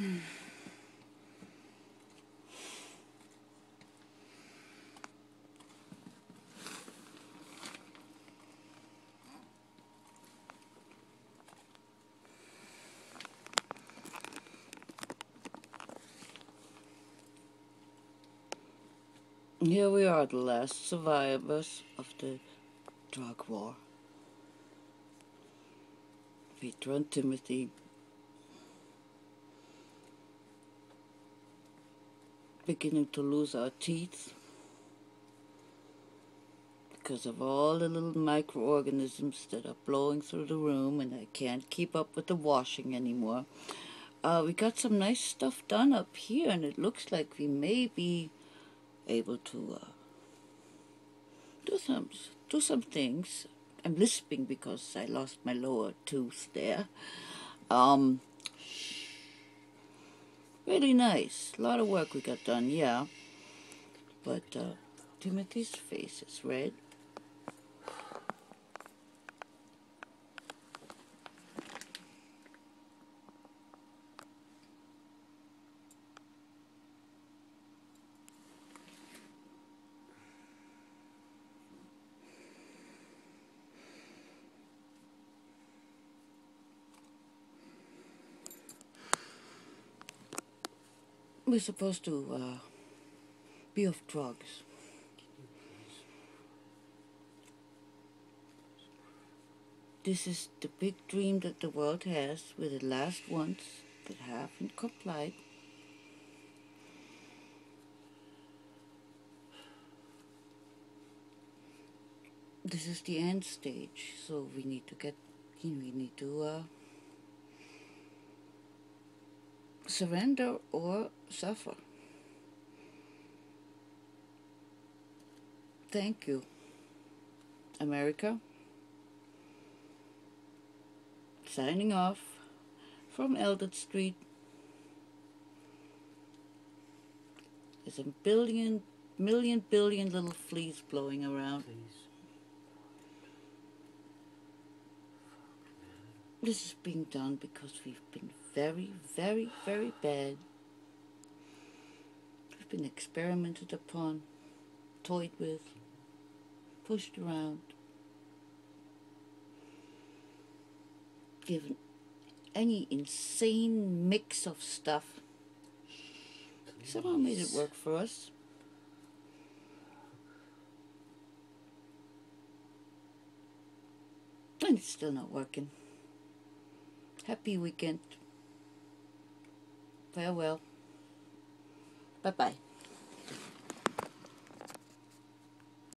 Here we are, the last survivors of the drug war. Peter and Timothy beginning to lose our teeth because of all the little microorganisms that are blowing through the room and I can't keep up with the washing anymore. Uh, we got some nice stuff done up here and it looks like we may be able to uh, do some do some things. I'm lisping because I lost my lower tooth there. Um, really nice. A lot of work we got done, yeah. But uh, Timothy's face is red. We're supposed to uh, be off drugs. This is the big dream that the world has. We're the last ones that haven't complied. This is the end stage, so we need to get, we need to uh, surrender or suffer. Thank you, America. Signing off from Eldred Street. There's a billion, million, billion little fleas blowing around. Please. This is being done because we've been very, very, very bad. We've been experimented upon, toyed with, pushed around, given any insane mix of stuff. Somehow made it work for us. And it's still not working. Happy weekend. Farewell. Bye-bye.